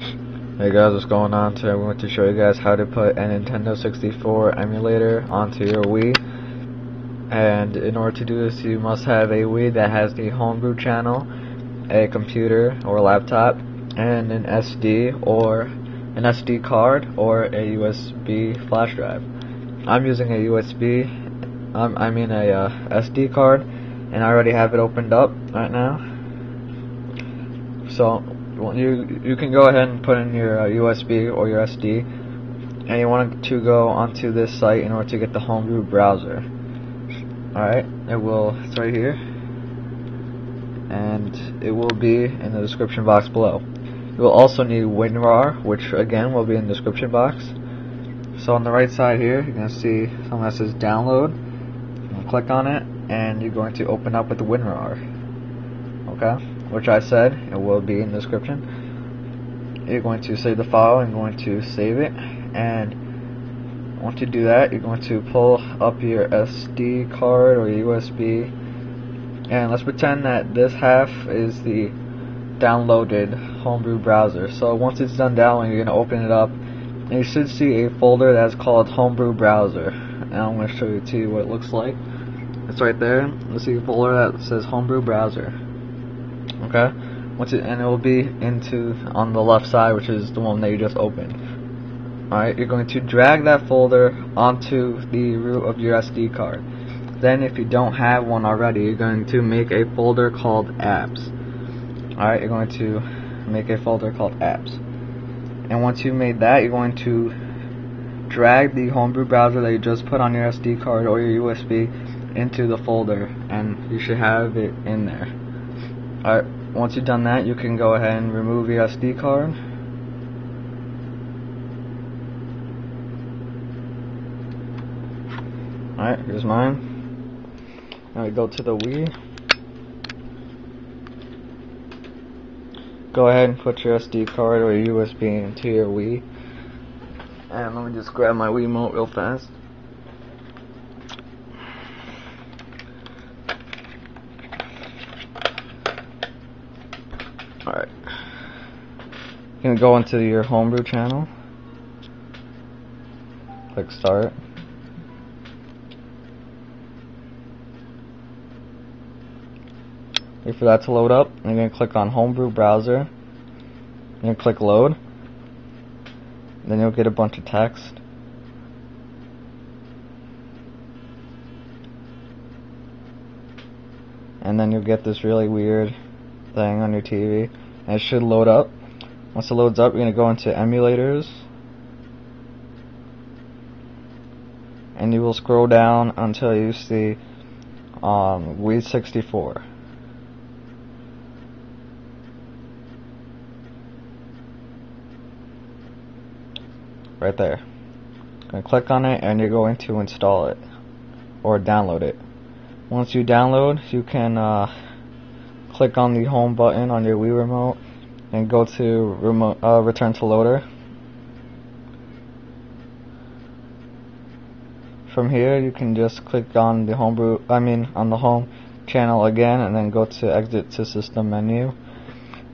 Hey guys, what's going on? Today I'm going to show you guys how to put a Nintendo 64 emulator onto your Wii. And in order to do this, you must have a Wii that has the homebrew channel, a computer or laptop, and an SD or an SD card or a USB flash drive. I'm using a USB, um, I mean a uh, SD card, and I already have it opened up right now. So you you can go ahead and put in your uh, USB or your SD, and you want to go onto this site in order to get the homebrew browser. All right, it will. It's right here, and it will be in the description box below. You will also need WinRAR, which again will be in the description box. So on the right side here, you're going to see something that says download. click on it, and you're going to open up with the WinRAR. Okay, which I said it will be in the description. You're going to save the file and going to save it, and once you do that, you're going to pull up your SD card or USB, and let's pretend that this half is the downloaded homebrew browser. So once it's done downloading, you're going to open it up, and you should see a folder that's called homebrew browser. And I'm going to show you to you what it looks like. It's right there. You'll see a folder that says homebrew browser. Okay, once it and it will be into on the left side, which is the one that you just opened. Alright, you're going to drag that folder onto the root of your SD card. Then, if you don't have one already, you're going to make a folder called apps. Alright, you're going to make a folder called apps. And once you've made that, you're going to drag the homebrew browser that you just put on your SD card or your USB into the folder, and you should have it in there. Alright, once you've done that, you can go ahead and remove your SD card. Alright, here's mine. Now we go to the Wii. Go ahead and put your SD card or USB into your Wii. And let me just grab my Wii remote real fast. Alright. You're gonna go into your homebrew channel. Click start. Wait for that to load up. You're gonna click on homebrew browser. You're gonna click load. Then you'll get a bunch of text. And then you'll get this really weird thing on your TV, and it should load up. Once it loads up, you're going to go into emulators, and you will scroll down until you see um, Wii 64. Right there. Gonna click on it and you're going to install it or download it. Once you download, you can uh, click on the home button on your Wii remote and go to remote uh, return to loader. From here you can just click on the homebrew I mean on the home channel again and then go to exit to system menu.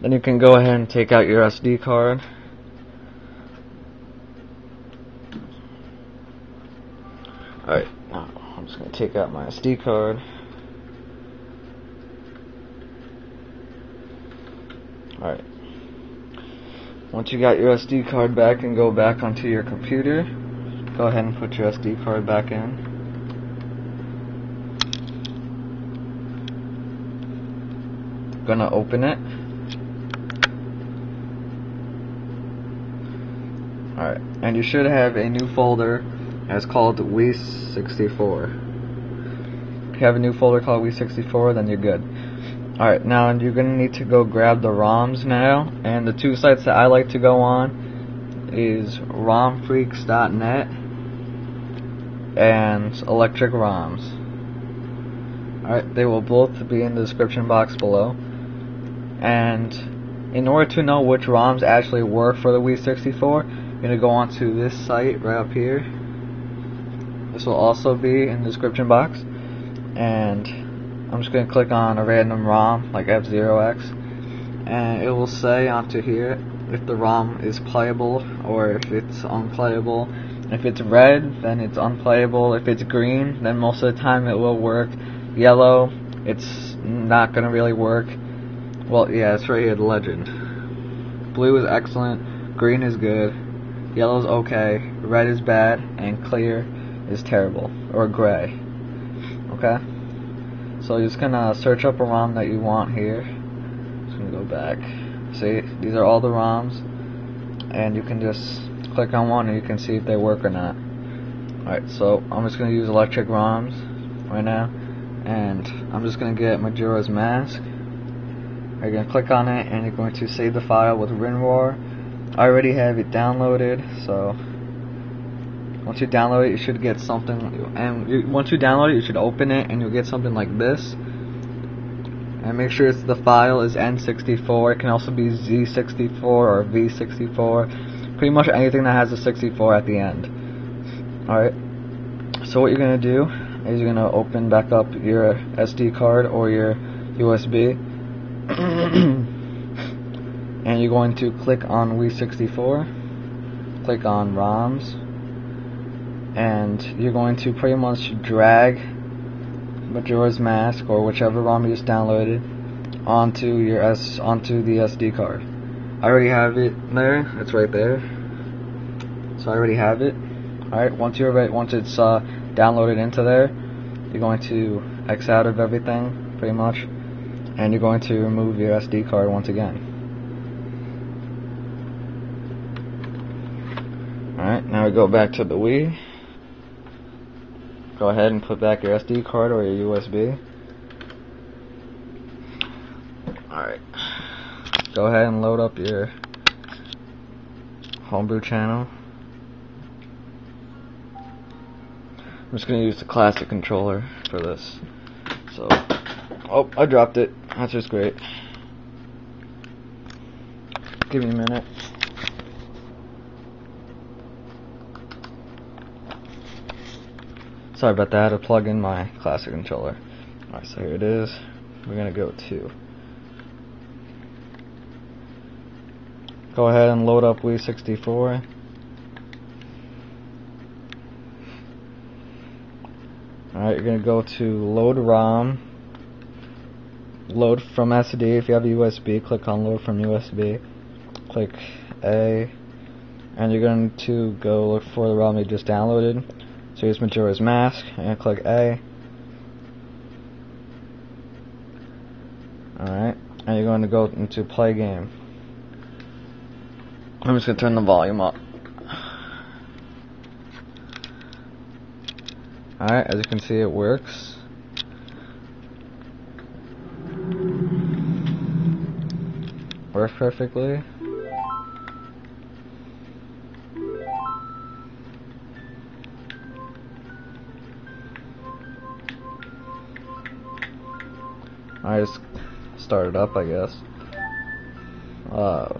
Then you can go ahead and take out your SD card. Alright, now I'm just going to take out my SD card. Alright. Once you got your SD card back and go back onto your computer, go ahead and put your SD card back in. Gonna open it. Alright, and you should have a new folder that's called Wii 64. If you have a new folder called Wii 64, then you're good. Alright, now you're going to need to go grab the ROMs now, and the two sites that I like to go on is romfreaks.net and Electric ROMs. Alright, they will both be in the description box below. And in order to know which ROMs actually work for the Wii 64, you're going to go onto this site right up here. This will also be in the description box. And I'm just going to click on a random ROM like F-Zero X and it will say onto here if the ROM is playable or if it's unplayable. If it's red, then it's unplayable. If it's green, then most of the time it will work. Yellow, it's not gonna really work. Well, yeah, it's right here, the legend. Blue is excellent, green is good, yellow is okay, red is bad, and clear is terrible, or gray. Okay? So you're just gonna search up a ROM that you want here. Just gonna go back. See, these are all the ROMs, and you can just click on one and you can see if they work or not. Alright, so I'm just gonna use electric ROMs right now, and I'm just gonna get Majora's Mask. You're gonna click on it, and you're going to save the file with WinRAR. I already have it downloaded, so once you download it, you should get something. And you, once you download it, you should open it, and you'll get something like this. And make sure it's the file is N64. It can also be Z64 or V64. Pretty much anything that has a 64 at the end. Alright. So what you're going to do is you're going to open back up your SD card or your USB. and you're going to click on Wii64. Click on ROMs and you're going to pretty much drag Majora's Mask or whichever ROM you just downloaded onto your S onto the SD card. I already have it there. It's right there. So I already have it. All right. Once you're ready, once it's uh, downloaded into there, you're going to X out of everything pretty much, and you're going to remove your SD card once again. Alright, now we go back to the Wii go ahead and put back your SD card or your USB. Alright. Go ahead and load up your homebrew channel. I'm just going to use the classic controller for this. So, oh, I dropped it. That's just great. Give me a minute. Sorry about that, I had to plug in my classic controller. Alright, so here it is. We're gonna go to Go ahead and load up Wii 64. Alright, you're gonna go to load ROM. Load from SD. If you have a USB, click on load from USB. Click A. And you're going to go look for the ROM you just downloaded. So use Majora's Mask and click A. Alright, and you're going to go into play game. I'm just going to turn the volume up. Alright, as you can see it works. Works perfectly. I just started up, I guess. Uh,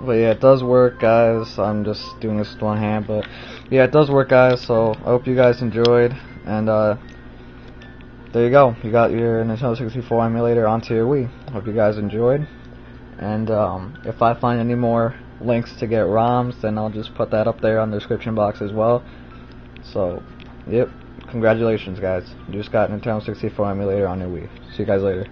but yeah, it does work, guys. I'm just doing this with one hand, but yeah, it does work, guys. So I hope you guys enjoyed, and uh, there you go. You got your Nintendo 64 emulator onto your Wii. Hope you guys enjoyed, and um, if I find any more links to get ROMs, then I'll just put that up there on the description box as well. So, yep. Congratulations, guys. You just got Nintendo 64 emulator on your Wii. See you guys later.